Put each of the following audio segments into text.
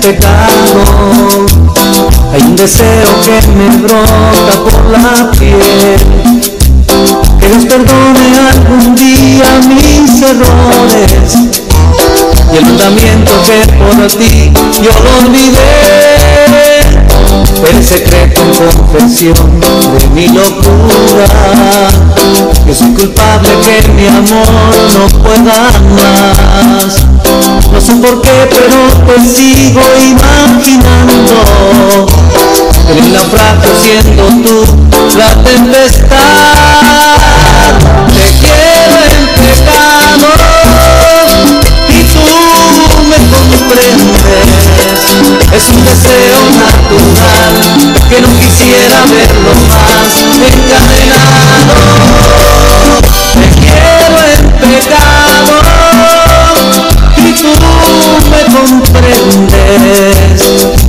pecado. Hay un deseo que me brota por la piel. Que Dios perdone algún día mis errores. Y el mandamiento que por ti yo lo olvidé. El secreto en confesión de mi locura. Yo soy culpable que mi amor no pueda más. Sé por qué, pero pues sigo imaginando el naufragio siendo tú la tempestad. Te quiero en pecado y tú me comprendes. Es un deseo natural que no quisiera verlo comprendes.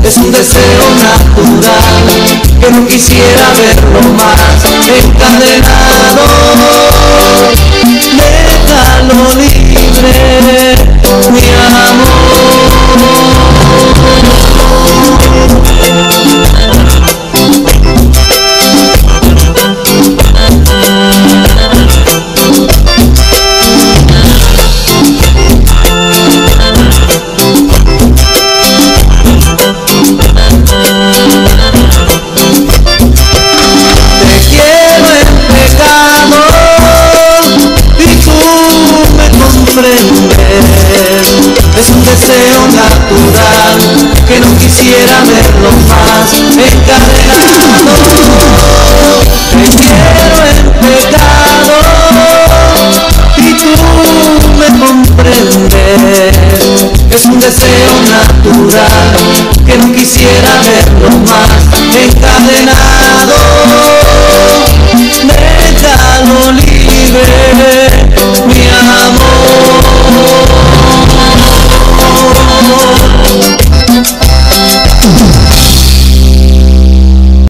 Es un deseo natural que no quisiera verlo más encadenado. Es un deseo natural que no quisiera verlo más encadenado. Te quiero en pecado y tú me comprendes. Es un deseo natural que no quisiera verlo más encadenado.